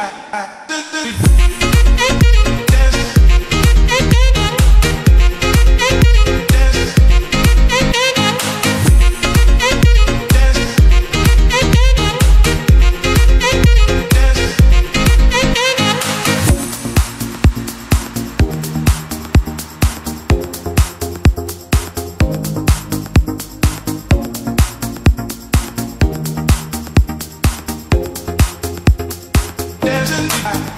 I, I.